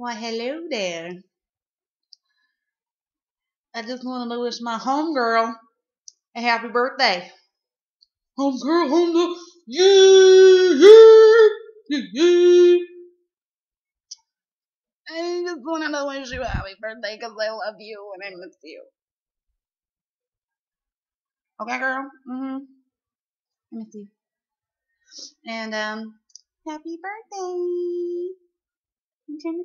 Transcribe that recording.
Why, hello there. I just want to wish my homegirl a happy birthday. Homegirl, home the yeah, yeah, yeah. I just want to wish you a happy birthday because I love you and I miss you. Okay, girl? Mm-hmm. I miss you. And, um, happy birthday. Turn